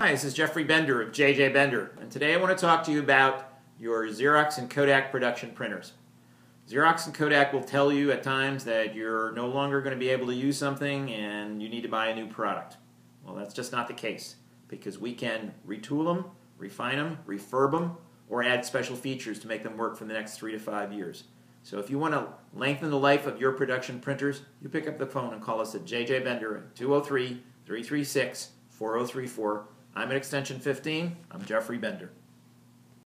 Hi, this is Jeffrey Bender of JJ Bender, and today I want to talk to you about your Xerox and Kodak production printers. Xerox and Kodak will tell you at times that you're no longer going to be able to use something and you need to buy a new product. Well, that's just not the case because we can retool them, refine them, refurb them, or add special features to make them work for the next three to five years. So if you want to lengthen the life of your production printers, you pick up the phone and call us at JJ Bender at 203 336 4034 I'm at extension 15. I'm Jeffrey Bender.